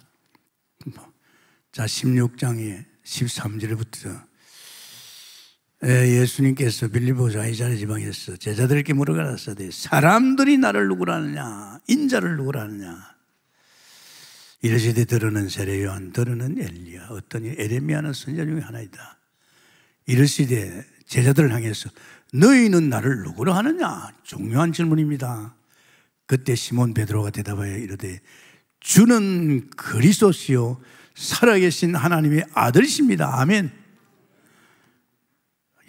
자, 16장에 13절부터 예수님께서 빌리보자 이자리 지방에서 제자들에게 물어가라사대 사람들이 나를 누구라 하느냐? 인자를 누구라 하느냐? 이르시되 들으는 세례 요한 들으는 엘리야. 어떠니 에레미야는 선자 중에 하나이다. 이르시되 제자들을 향해서 너희는 나를 누구라 하느냐? 중요한 질문입니다. 그때 시몬 베드로가 대답하여 이르되 주는 그리스도시요 살아계신 하나님의 아들이십니다. 아멘.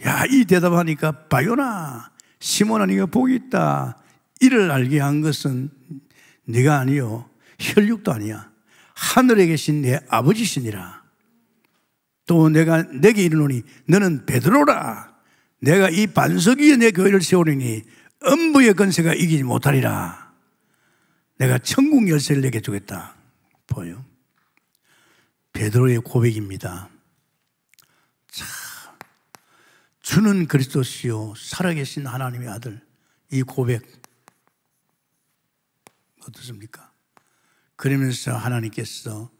야, 이 대답하니까 바요나 시몬아 네가 복이 있다. 이를 알게 한 것은 네가 아니요 혈육도 아니야. 하늘에 계신 내 아버지시니라. 또 내가 내게 이르노니 너는 베드로라. 내가 이 반석 위에 내 교회를 세우리니 음부의 건세가 이기지 못하리라. 내가 천국 열쇠를 내게 주겠다. 보여. 베드로의 고백입니다. 자, 주는 그리스도시요 살아계신 하나님의 아들 이 고백 어떻습니까? 그러면서 하나님께서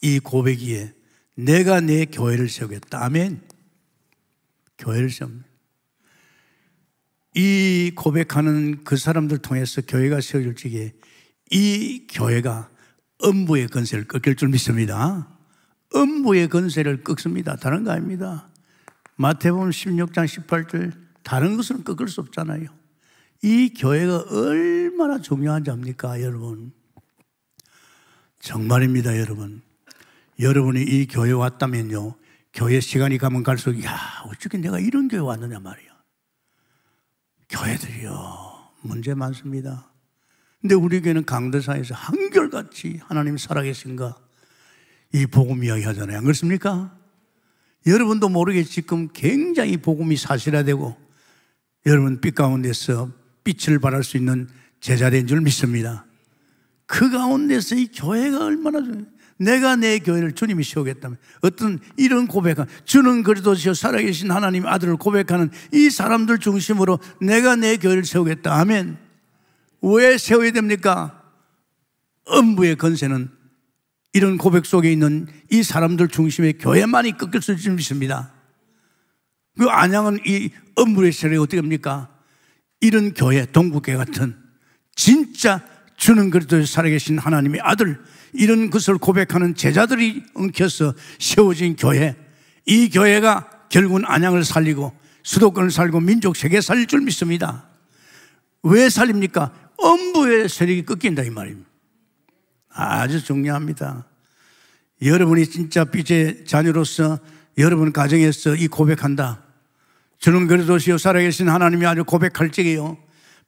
이 고백이에 내가 내 교회를 세우겠다. 아멘. 교회를 세웁니다. 이 고백하는 그 사람들 통해서 교회가 세워질 적에 이 교회가 음부의 건세를 꺾일 줄 믿습니다. 음부의 건세를 꺾습니다. 다른 거 아닙니다. 마태복음 16장 18절 다른 것은 꺾을 수 없잖아요. 이 교회가 얼마나 중요한지 압니까, 여러분? 정말입니다, 여러분. 여러분이 이 교회 왔다면요. 교회 시간이 가면 갈수록 야, 어떻게 내가 이런 교회 왔느냐 말이야. 교회들이요. 문제 많습니다. 근데 우리 교회는 강대사에서 한결같이 하나님 살아계신가 이 복음 이야기 하잖아요. 안 그렇습니까? 여러분도 모르게 지금 굉장히 복음이 사실화되고 여러분 빛 가운데서 빛을 발할 수 있는 제자된 줄 믿습니다. 그 가운데서 이 교회가 얼마나 내가 내 교회를 주님이 세우겠다면 어떤 이런 고백한 주는 그리도시여 살아계신 하나님 아들을 고백하는 이 사람들 중심으로 내가 내 교회를 세우겠다 하면 왜 세워야 됩니까? 음부의 건세는 이런 고백 속에 있는 이 사람들 중심의 교회만이 꺾일 수 있습니다. 그 안양은 이 음부의 세력이 어떻게 합니까? 이런 교회, 동국회 같은 진짜 주는 그리도 살아계신 하나님의 아들 이런 것을 고백하는 제자들이 엉켜서 세워진 교회 이 교회가 결국은 안양을 살리고 수도권을 살고 민족 세계 살릴 줄 믿습니다. 왜 살립니까? 음부의 세력이 꺾인다 이 말입니다. 아주 중요합니다. 여러분이 진짜 빛의 자녀로서 여러분 가정에서 이 고백한다. 저는 그래도시여 살아계신 하나님이 아주 고백할 적에요.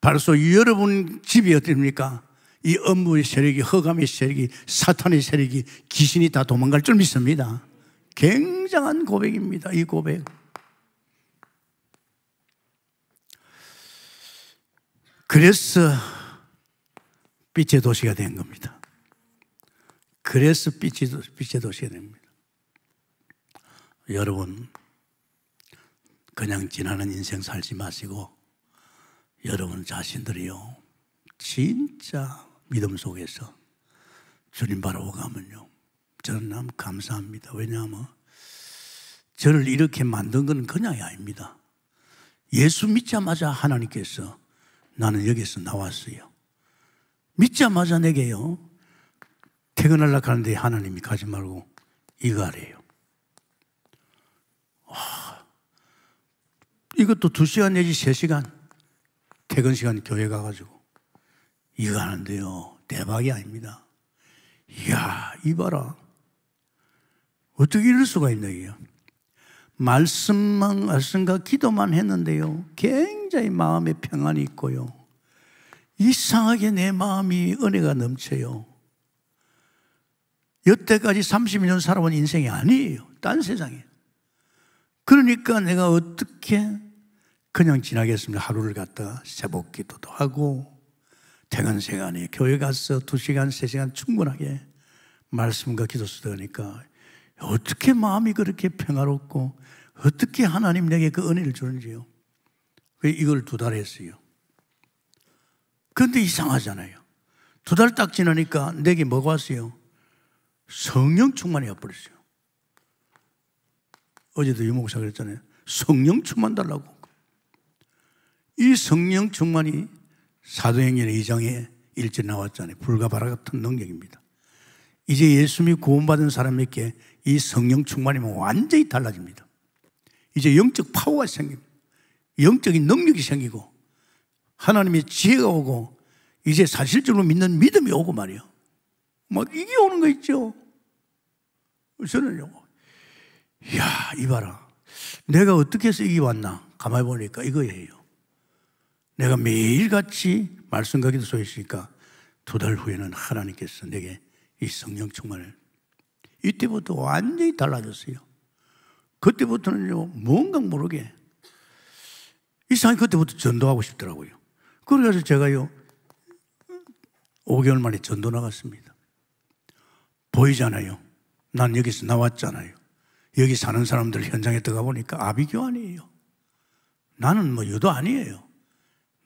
바로 여러분 집이 어떻습니까? 이 업무의 세력이, 허감의 세력이, 사탄의 세력이, 귀신이 다 도망갈 줄 믿습니다. 굉장한 고백입니다. 이 고백. 그래서 빛의 도시가 된 겁니다. 그래서 빛의, 빛의 도시가 됩니다. 여러분, 그냥 지나는 인생 살지 마시고 여러분 자신들이요 진짜 믿음 속에서 주님 바라보가면요 저는 남 감사합니다. 왜냐하면 저를 이렇게 만든 건 그냥이 아닙니다. 예수 믿자마자 하나님께서 나는 여기서 나왔어요. 믿자마자 내게요. 퇴근하려고 하는데 하나님이 가지 말고 이거 하래요. 와, 이것도 두 시간 내지 세 시간 퇴근 시간 교회 가가지고 이거 하는데요. 대박이 아닙니다. 이야, 이봐라. 어떻게 이럴 수가 있나, 이게. 말씀만, 말씀과 기도만 했는데요. 굉장히 마음에 평안이 있고요. 이상하게 내 마음이 은혜가 넘쳐요. 여태까지 30년 살아온 인생이 아니에요. 딴 세상에. 그러니까 내가 어떻게 그냥 지나겠습니다. 하루를 갖다가 새벽 기도도 하고, 퇴근 시간에 교회 가서 2시간, 3시간 충분하게 말씀과 기도 쓰다니까 어떻게 마음이 그렇게 평화롭고 어떻게 하나님 내게 그 은혜를 주는지요. 이걸 두 달 했어요. 그런데 이상하잖아요. 두 달 딱 지나니까 내게 뭐가 왔어요? 성령 충만이 와버렸어요. 어제도 유목사 그랬잖아요. 성령 충만 달라고. 이 성령 충만이 사도행전의 2장에 일절 나왔잖아요. 불과 바라 같은 능력입니다. 이제 예수님이 구원받은 사람에게 이 성령 충만이면 완전히 달라집니다. 이제 영적 파워가 생깁니다. 영적인 능력이 생기고 하나님의 지혜가 오고 이제 사실적으로 믿는 믿음이 오고 말이요. 막 이게 오는 거 있죠. 저는요. 이야, 이봐라. 내가 어떻게 해서 이게 왔나? 가만히 보니까 이거예요. 내가 매일같이 말씀과 기도 소 있으니까 두 달 후에는 하나님께서 내게 이 성령 충만을 이때부터 완전히 달라졌어요. 그때부터는요, 뭔가 모르게 이상하게 그때부터 전도하고 싶더라고요. 그래서 제가요, 5개월 만에 전도 나갔습니다. 보이잖아요. 난 여기서 나왔잖아요. 여기 사는 사람들 현장에 들어가 보니까 아비교환이에요. 나는 뭐 유도 아니에요.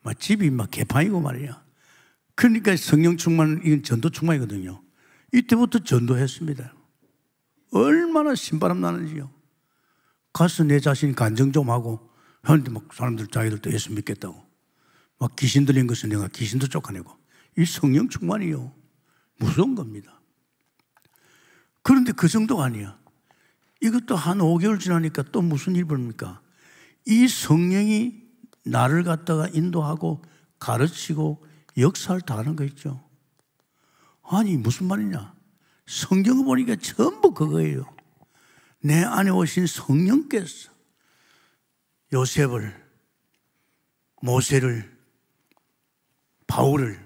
막 집이 막 개판이고 말이야. 그러니까 성령 충만, 이건 전도 충만이거든요. 이때부터 전도했습니다. 얼마나 신바람 나는지요. 가서 내 자신 간증 좀 하고, 하는데 막 사람들 자기들도 예수 믿겠다고. 막 귀신 들린 것은 내가 귀신도 쫓아내고. 이 성령 충만이요. 무서운 겁니다. 그런데 그 정도가 아니야. 이것도 한 5개월 지나니까 또 무슨 일 벌입니까? 이 성령이 나를 갖다가 인도하고 가르치고 역사를 다 하는 거 있죠. 아니, 무슨 말이냐? 성경을 보니까 전부 그거예요. 내 안에 오신 성령께서 요셉을, 모세를, 바울을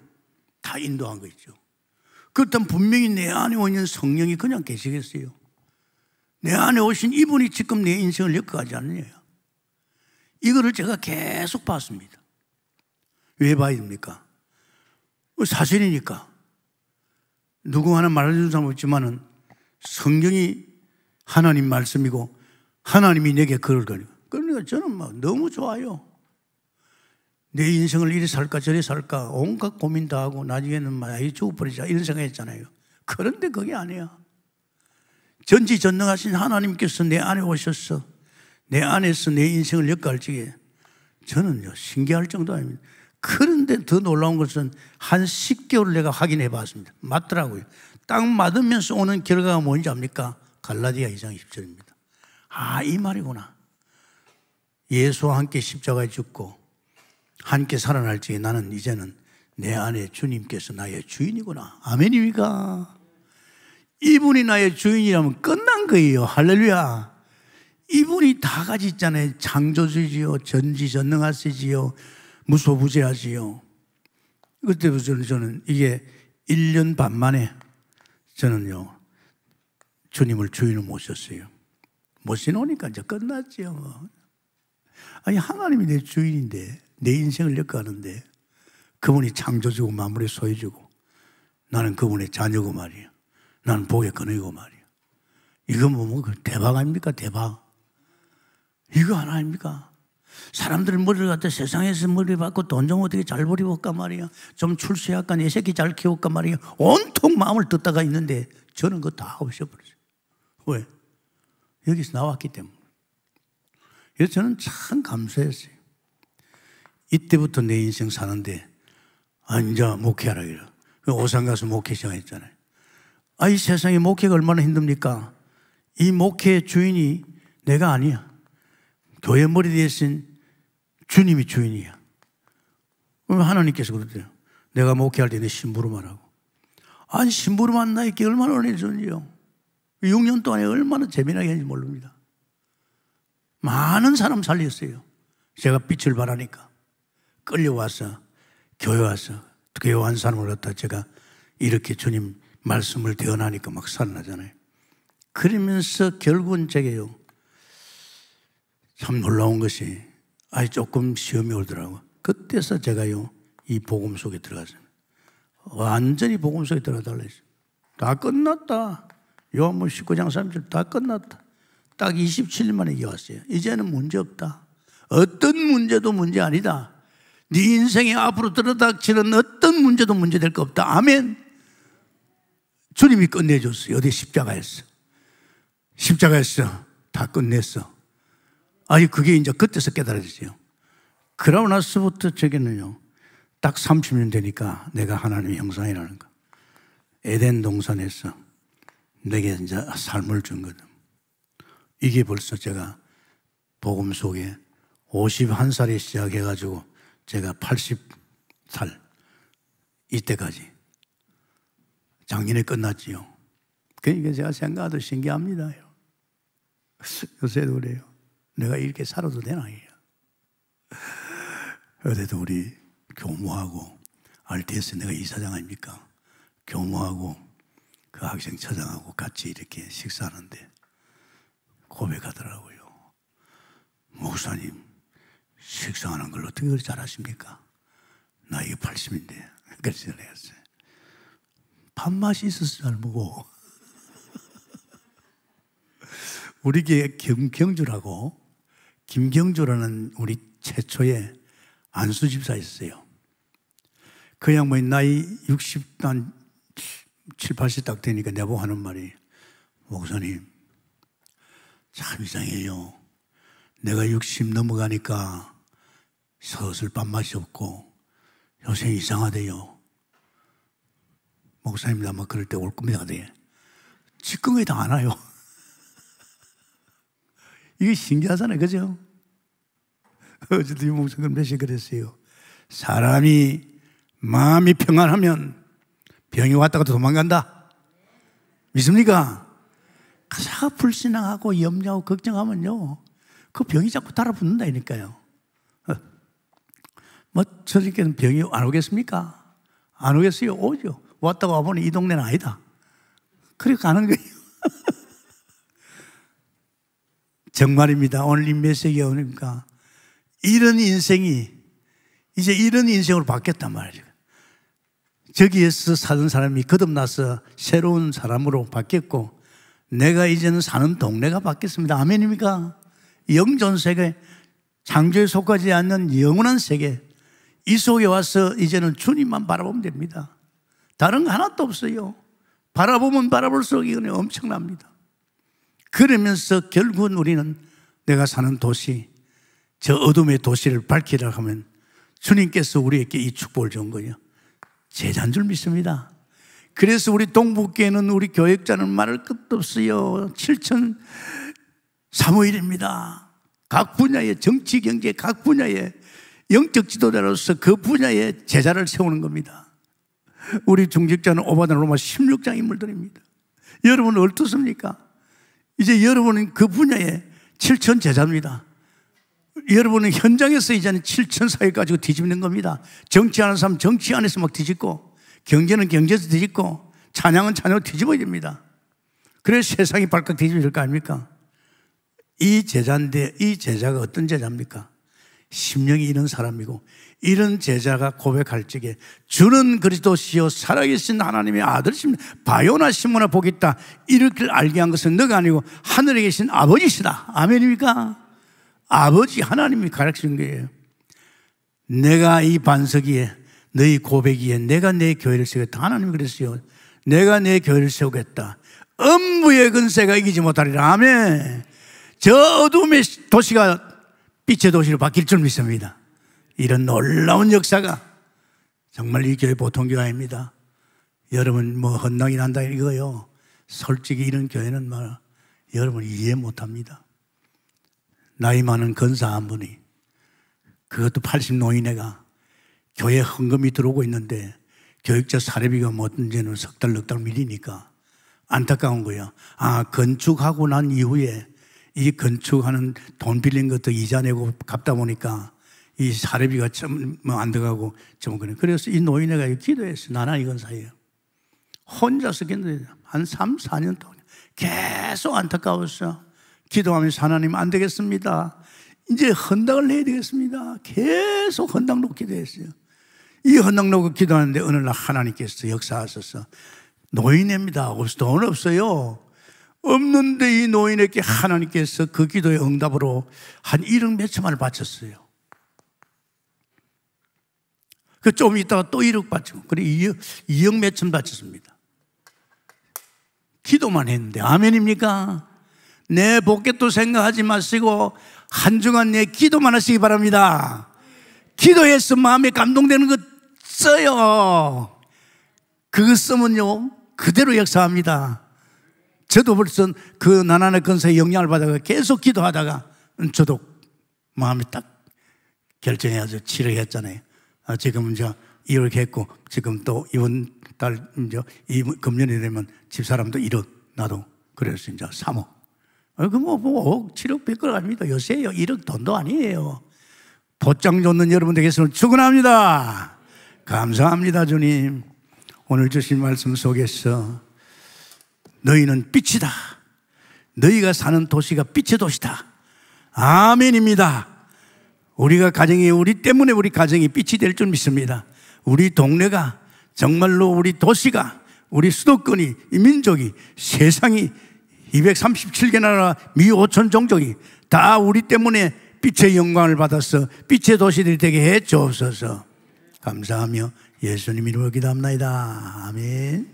다 인도한 거 있죠. 그렇다면 분명히 내 안에 오는 성령이 그냥 계시겠어요. 내 안에 오신 이분이 지금 내 인생을 엮어가지 않느냐. 이거를 제가 계속 봤습니다. 왜 봐야 됩니까? 사실이니까. 누구 하나 말해준 사람 없지만은 성경이 하나님 말씀이고 하나님이 내게 그걸 거니까. 그러니까 저는 막 너무 좋아요. 내 인생을 이리 살까 저리 살까 온갖 고민 다 하고 나중에는 막 죽어버리자 이런 생각했잖아요. 그런데 그게 아니야. 전지전능하신 하나님께서 내 안에 오셨어. 내 안에서 내 인생을 엮어갈 적에 저는요, 신기할 정도 아닙니다. 그런데 더 놀라운 것은 한 10개월 내가 확인해 봤습니다. 맞더라고요. 딱 맞으면서 오는 결과가 뭔지 압니까? 갈라디아 2장 10절입니다. 아, 이 말이구나. 예수와 함께 십자가에 죽고 함께 살아날 적에 나는 이제는 내 안에 주님께서 나의 주인이구나. 아멘입니까? 이분이 나의 주인이라면 끝난 거예요. 할렐루야. 이분이 다 가지 있잖아요. 창조주지요, 전지전능하시지요, 무소부재하지요. 그때부터 저는, 저는 이게 1년 반 만에 저는요, 주님을 주인을 모셨어요. 모시놓으니까 이제 끝났지요. 아니, 하나님이 내 주인인데, 내 인생을 엮어가는데, 그분이 창조주고 마무리 소해주고, 나는 그분의 자녀고 말이야. 나는 복의 근이고 말이야. 이거 뭐, 뭐, 대박 아닙니까? 대박. 이거 하나 아닙니까? 사람들은 머리를 갖다 세상에서 머리 받고 돈 좀 어떻게 잘 버리볼까 말이야. 좀 출세할까, 내 새끼 잘 키울까 말이야. 온통 마음을 듣다가 있는데 저는 그거 다 없애버렸어요. 왜? 여기서 나왔기 때문에. 그래서 저는 참 감사했어요. 이때부터 내 인생 사는데, 아, 이제 목회하라 그래. 그 오산 가서 목회 시작했잖아요. 아, 이 세상에 목회가 얼마나 힘듭니까? 이 목회의 주인이 내가 아니야. 교회 머리 대신 주님이 주인이야. 하나님께서 그러대요. 내가 목회할 때 내 심부름만 하고. 아니, 심부름한 나에게 얼마나 은혜 줬지요. 6년 동안에 얼마나 재미나게 했는지 모릅니다. 많은 사람 살렸어요. 제가 빛을 발하니까. 끌려와서, 교회 와서, 교회 한 사람을 갖다 제가 이렇게 주님 말씀을 대언하니까 막 살아나잖아요. 그러면서 결국은 제게요. 참 놀라운 것이 아이 조금 시험이 오더라고. 그때서 제가요 이 복음 속에 들어갔어요. 완전히 복음 속에 들어달라 했어요. 다 끝났다. 요한문 19장 3절 다 끝났다. 딱 27년 만에 이게 왔어요. 이제는 문제 없다. 어떤 문제도 문제 아니다. 네 인생에 앞으로 들어닥치는 어떤 문제도 문제 될 거 없다. 아멘. 주님이 끝내줬어요. 어디 십자가였어. 십자가였어. 다 끝냈어. 아니, 그게 이제 그때서 깨달아지죠. 그러고 나서부터 저게는요, 딱 30년 되니까 내가 하나님의 형상이라는 거. 에덴 동산에서 내게 이제 삶을 준 거든. 이게 벌써 제가 복음 속에 51살에 시작해가지고 제가 80살 이때까지 작년에 끝났지요. 그러니까 제가 생각해도 신기합니다. 요새도 그래요. 내가 이렇게 살아도 되나? 어제도 우리 교무하고 RTS 내가 이사장 아닙니까? 교무하고 그 학생 처장하고 같이 이렇게 식사하는데 고백하더라고요. 목사님, 식사하는 걸 어떻게 그렇게 잘하십니까? 나이가 80인데. 그래서 내가 했어요. 밥맛이 있어서 잘 먹어. 우리 교회 김경주라고 김경주라는 우리 최초의 안수 집사 있어요. 그 양반이 나이 60, 한 7, 80 딱 되니까 내보고 하는 말이 목사님, 참 이상해요. 내가 60 넘어가니까 서슬 밥맛이 없고 요새 이상하대요. 목사님 아마 그럴 때 올 겁니다. 네. 직근에 다안 와요. 이게 신기하잖아요. 그죠? 어제도 이 목사님 몇시 그랬어요. 사람이 마음이 평안하면 병이 왔다가 도망간다. 믿습니까? 가사 불신앙하고 염려하고 걱정하면요. 그 병이 자꾸 달아붙는다니까요. 어. 뭐, 저렇게는 병이 안 오겠습니까? 안 오겠어요? 오죠. 왔다가 와보니 이 동네는 아니다. 그래 가는 거예요. 정말입니다. 오늘 이 메시지가 오니까 이런 인생이 이제 이런 인생으로 바뀌었단 말이죠. 저기에서 사는 사람이 거듭나서 새로운 사람으로 바뀌었고 내가 이제는 사는 동네가 바뀌었습니다. 아멘입니까? 영존 세계, 창조에 속하지 않는 영원한 세계, 이 속에 와서 이제는 주님만 바라보면 됩니다. 다른 거 하나도 없어요. 바라보면 바라볼수록 이건 엄청납니다. 그러면서 결국은 우리는 내가 사는 도시, 저 어둠의 도시를 밝히라 하면 주님께서 우리에게 이 축복을 준 거예요. 제자인 줄 믿습니다. 그래서 우리 동북교회는 우리 교역자는 말할 것도 없어요. 7천 사무일입니다. 각 분야의 정치, 경제, 각 분야의 영적 지도자로서 그 분야에 제자를 세우는 겁니다. 우리 중직자는 오바단 로마 16장 인물들입니다. 여러분 어떻습니까? 이제 여러분은 그 분야에 7천 제자입니다. 여러분은 현장에서 이제는 7천 사회 가지고 뒤집는 겁니다. 정치하는 사람 정치 안에서 막 뒤집고, 경제는 경제에서 뒤집고, 찬양은 찬양으로 뒤집어야 됩니다. 그래서 세상이 발칵 뒤집어질 거 아닙니까? 이 제자인데, 이 제자가 어떤 제자입니까? 심령이 이런 사람이고, 이런 제자가 고백할 적에 주는 그리스도시요 살아계신 하나님의 아들이십니 바요나 시모나 보겠다 이렇게 알게 한 것은 너가 아니고 하늘에 계신 아버지시다 아멘입니까? 아버지 하나님이 가르친 거예요. 내가 이 반석 위에 너희 고백 위에 내가 내 교회를 세우겠다. 하나님이 그랬어요. 내가 내 교회를 세우겠다. 음부의 근세가 이기지 못하리라. 아멘. 저 어둠의 도시가 빛의 도시로 바뀔 줄 믿습니다. 이런 놀라운 역사가 정말 이 교회 보통 교회 아닙니다. 여러분 뭐 헌당이 난다 이거요. 솔직히 이런 교회는 말 여러분 이해 못합니다. 나이 많은 건사 한 분이 그것도 80 노인애가 교회 헌금이 들어오고 있는데 교육자 사례비가 뭐 이제는 석 달, 넉달 밀리니까 안타까운 거야. 아, 건축하고 난 이후에 이 건축하는 돈 빌린 것도 이자 내고 갚다 보니까 이 사례비가 좀뭐안 들어가고 좀 그래. 그래서 이 노인애가 기도했어. 나나 이건 사이에요. 혼자서 기도해. 한 3, 4년 동안 계속 안타까웠어. 기도하면서 하나님 안 되겠습니다. 이제 헌당을 내야 되겠습니다. 계속 헌당 놓고 기도했어요. 이 헌당 놓고 기도하는데 어느 날 하나님께서 역사하셔서 노인입니다. 없어 돈 없어요. 없는데 이 노인에게 하나님께서 그 기도의 응답으로 한 1억 몇 천만을 바쳤어요. 그 좀 있다가 또 1억 바치고, 그래 2억, 2억 몇 천 바쳤습니다. 기도만 했는데, 아멘입니까? 내 복겠도 생각하지 마시고, 한 주간 내 기도만 하시기 바랍니다. 기도해서 마음에 감동되는 것 써요. 그거 쓰면요, 그대로 역사합니다. 저도 벌써 그 나나의 건사에 영향을 받아가 계속 기도하다가 저도 마음에 딱 결정해서 치료했잖아요. 아, 지금 이제 이렇게 했고 지금 또 이번 달 이제 이 금년이 되면 집사람도 1억 나도 그래서 이제 3억. 아, 그뭐 뭐 7억 100걸 아닙니다. 요새요 1억 돈도 아니에요. 도장 줬는 여러분들께서는 축원합니다. 감사합니다, 주님. 오늘 주신 말씀 속에서 너희는 빛이다. 너희가 사는 도시가 빛의 도시다. 아멘입니다. 우리가 가정이 우리 때문에 우리 가정이 빛이 될 줄 믿습니다. 우리 동네가 정말로 우리 도시가 우리 수도권이 이 민족이 세상이 237개 나라 미 5천 종족이 다 우리 때문에 빛의 영광을 받아서 빛의 도시들이 되게 해 주옵소서. 감사하며 예수님 이름으로 기도합니다. 아멘.